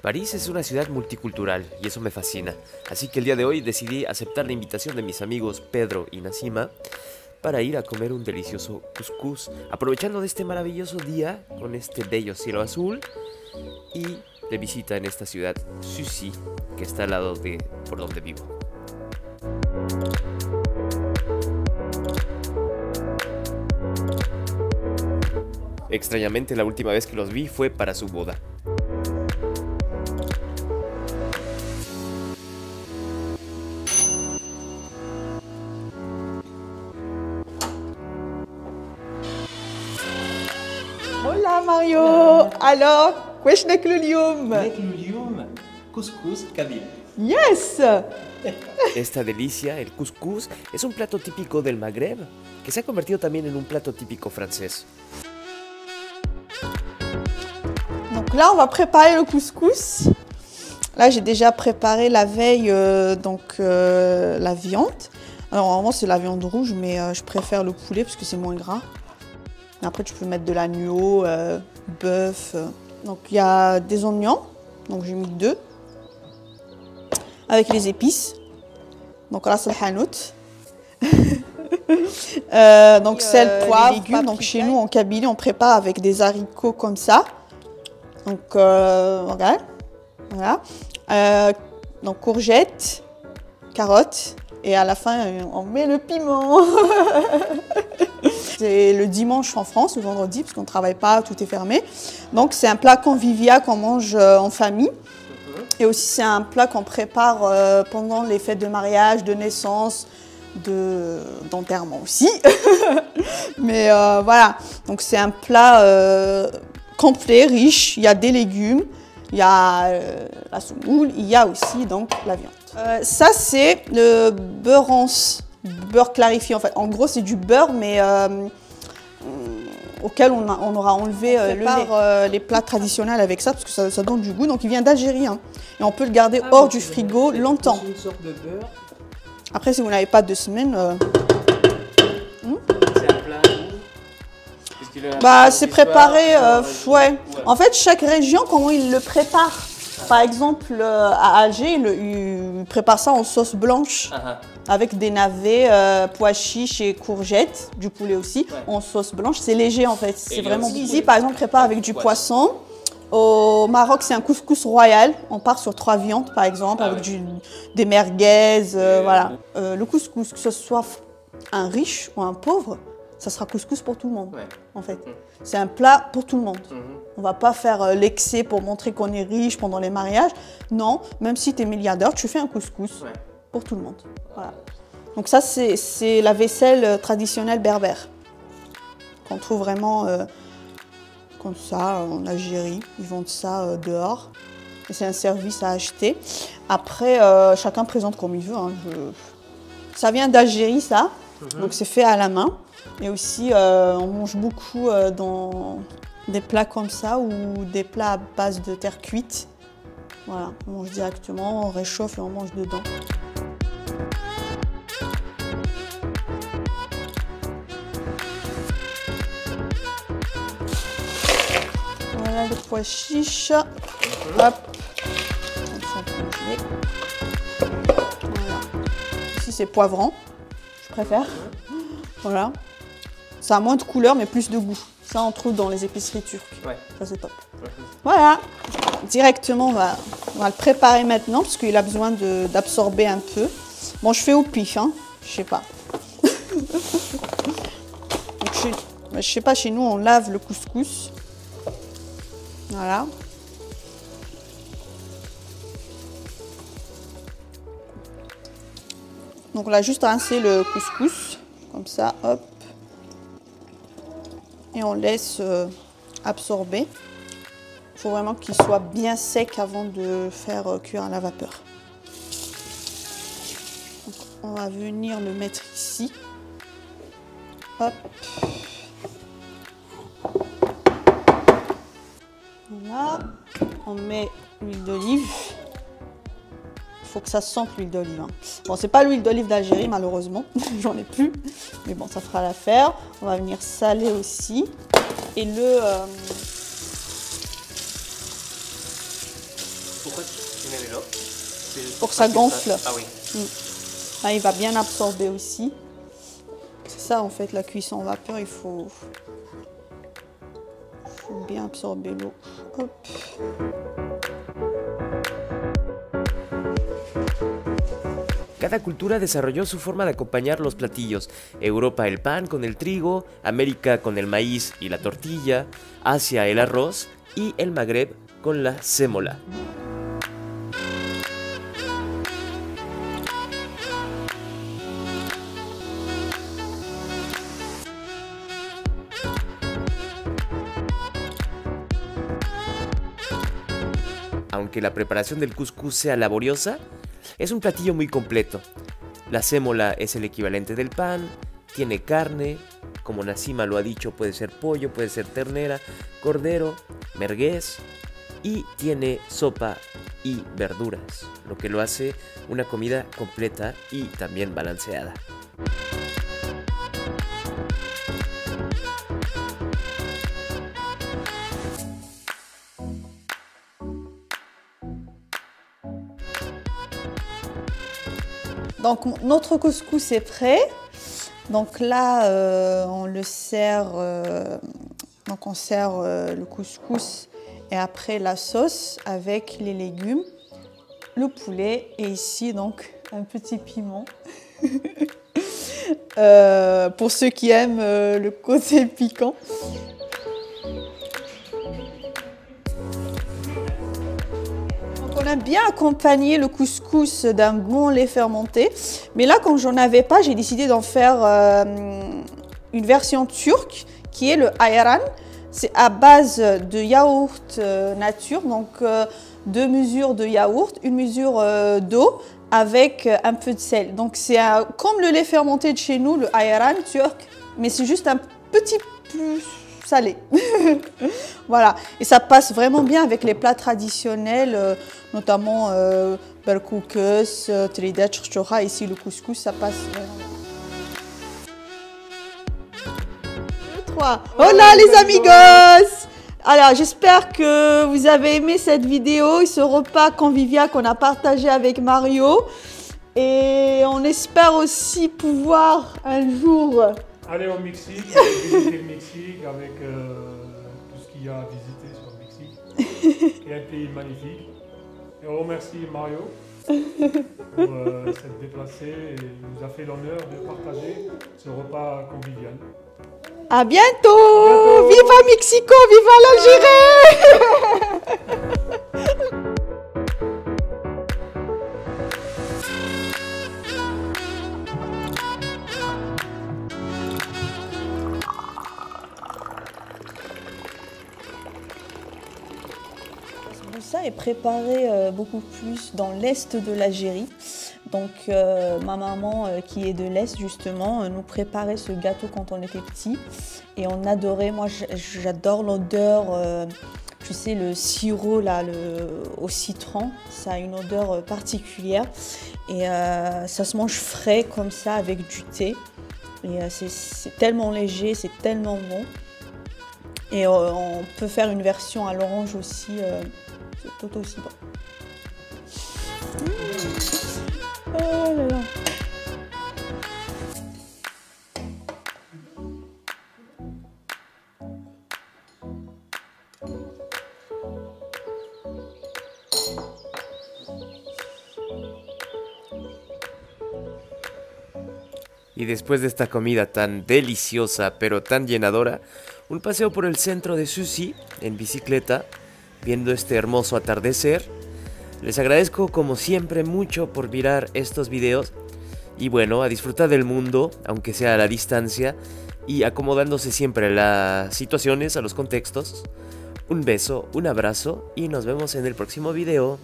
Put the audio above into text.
París es una ciudad multicultural y eso me fascina, así que el día de hoy decidí aceptar la invitación de mis amigos Pedro y Nasima para ir a comer un delicioso couscous, aprovechando de este maravilloso día con este bello cielo azul y de visita en esta ciudad Susi, que está al lado de por donde vivo. Extrañamente la última vez que los vi fue para su boda. Hola Mario Alors, Kweshnek Lulium Lulium, couscous kabyle. Yes Esta delicia, el couscous, es un plato típico del Magreb, que se ha convertido también en un plato típico francés. Donc là, on va préparer le couscous. Là, j'ai déjà préparé la veille euh, donc euh, la viande. Alors normalement, c'est la viande rouge, mais euh, je préfère le poulet parce que c'est moins gras. Après, tu peux mettre de l'agneau, euh, bœuf. euh. Donc il y a des oignons. Donc j'ai mis deux. Avec les épices. Donc là, c'est le hanout. Euh, donc sel, poivre, légumes. Donc chez nous, en Kabylie, on prépare avec des haricots comme ça. Donc, euh, regarde. Voilà. Euh, donc, courgettes, carottes. Et à la fin, euh, on met le piment. c'est le dimanche en France, le vendredi, parce qu'on ne travaille pas, tout est fermé. Donc, c'est un plat convivial qu'on mange euh, en famille. Et aussi, c'est un plat qu'on prépare euh, pendant les fêtes de mariage, de naissance, de d'enterrement aussi. Mais euh, voilà, donc c'est un plat complet, riche. Il y a des légumes, il y a la semoule, il y a aussi donc la viande. Ça c'est le beurre beurre clarifié en fait. En gros c'est du beurre mais euh, auquel on, a- on aura enlevé euh, le lait. euh, les plats traditionnels avec ça parce que ça, ça donne du goût. Donc il vient d'Algérie hein. et on peut le garder Ah, hors du frigo longtemps. C'est une sorte de beurre. Après si vous n'avez pas deux semaines, euh, C'est un plat Bah, c'est préparé, ouais. En fait, chaque région, comment ils le préparent. Par exemple, euh, à Alger, ils, le- ils préparent ça en sauce blanche Ah, ah. avec des navets, euh, pois chiches et courgettes, du poulet aussi, Ouais. en sauce blanche. C'est léger en fait, c'est vraiment du- Par exemple, prépare avec du Poisson. Au Maroc, c'est un couscous royal. On part sur trois viandes, par exemple, Ah avec ouais. du, des merguez, euh, voilà. euh, Euh, le couscous, que ce soit un riche ou un pauvre, ça sera couscous pour tout le monde, Ouais. en fait. Mhm. C'est un plat pour tout le monde. Mhm. On va pas faire euh, l'excès pour montrer qu'on est riche pendant les mariages. Non, même si tu es milliardaire, tu fais un couscous Ouais. pour tout le monde. Voilà. Donc ça, c'est la vaisselle euh, traditionnelle berbère. Qu'on trouve vraiment euh, comme ça en Algérie. Ils vendent ça euh, dehors. C'est un service à acheter. Après, euh, chacun présente comme il veut. hein. Je- Ça vient d'Algérie, ça. Donc c'est fait à la main. Et aussi, euh, on mange beaucoup euh, dans des plats comme ça ou des plats à base de terre cuite. Voilà, on mange directement, on réchauffe et on mange dedans. Voilà le pois chiche. Hop. Voilà. Ici, c'est poivron. Préfère. Voilà. Ça a moins de couleur, mais plus de goût. Ça, on trouve dans les épiceries turques. Ouais. Ça, c'est top. Ouais. Voilà. Directement, on va, on va le préparer maintenant, parce qu'il a besoin d'absorber un peu. Bon, je fais au pif, hein. Je sais pas. Donc, je sais pas, chez nous, on lave le couscous. Voilà. Donc on a juste rincé le couscous, comme ça, hop. Et on laisse euh, absorber. Il faut vraiment qu'il soit bien sec avant de faire euh, cuire à la vapeur. On va venir le mettre ici. Hop. Voilà. On met l'huile d'olive. Il faut que ça sente l'huile d'olive. hein. Bon, c'est pas l'huile d'olive d'Algérie, malheureusement. J'en ai plus. Mais bon, ça fera l'affaire. On va venir saler aussi. Et le, euh, Pourquoi tu mets l'eau Pour que ça gonfle. Ah oui. Là, il va bien absorber aussi. C'est ça en fait la cuisson en vapeur, il faut, faut bien absorber l'eau. Hop. Cada cultura desarrolló su forma de acompañar los platillos. Europa el pan con el trigo, América con el maíz y la tortilla, Asia el arroz y el Magreb con la sémola. Aunque la preparación del couscous sea laboriosa, es un platillo muy completo. La sémola es el equivalente del pan, tiene carne, como Nasima lo ha dicho, puede ser pollo, puede ser ternera, cordero, merguez y tiene sopa y verduras, lo que lo hace una comida completa y también balanceada. Donc notre couscous est prêt. Donc là, euh, on le sert. euh, donc on sert euh, le couscous et après la sauce avec les légumes, le poulet et ici donc un petit piment. Pour ceux qui aiment le côté piquant. Bien accompagné le couscous d'un bon lait fermenté. Mais là, comme j'en avais pas, j'ai décidé d'en faire euh, une version turque qui est le ayran. C'est à base de yaourt euh, nature, donc euh, deux mesures de yaourt, une mesure d'eau avec un peu de sel. Donc c'est comme le lait fermenté de chez nous, le ayran turc, mais c'est juste un petit plus salé. voilà, et ça passe vraiment bien avec les plats traditionnels, euh, notamment euh, berkoukes, euh, chorchora, ici le couscous, ça passe vraiment bien. Deux, trois. Hola les amigos Alors j'espère que vous avez aimé cette vidéo et ce repas convivial qu'on a partagé avec Mario. Et on espère aussi pouvoir un jour Aller au Mexique, visiter le Mexique avec euh, tout ce qu'il y a à visiter sur le Mexique, qui est un pays magnifique. Et on remercie Mario pour euh, s'être déplacé et nous a fait l'honneur de partager ce repas convivial. À bientôt, bientôt. Viva Mexico, viva l'Algérie Ça est préparé euh, beaucoup plus dans l'est de l'Algérie. Donc euh, ma maman euh, qui est de l'est justement nous préparait ce gâteau quand on était petit et on adorait. Moi j'adore l'odeur, tu sais le sirop là le, au citron, ça a une odeur particulière et ça se mange frais comme ça avec du thé et c'est- tellement léger, c'est tellement bon. Et on peut faire une version à l'orange aussi, Oh. Y después de esta comida tan deliciosa pero tan llenadora, un paseo por el centro de Susi en bicicleta, viendo este hermoso atardecer. Les agradezco como siempre mucho por mirar estos videos y bueno, a disfrutar del mundo, aunque sea a la distancia, y acomodándose siempre a las situaciones, a los contextos. Un beso, un abrazo y nos vemos en el próximo video.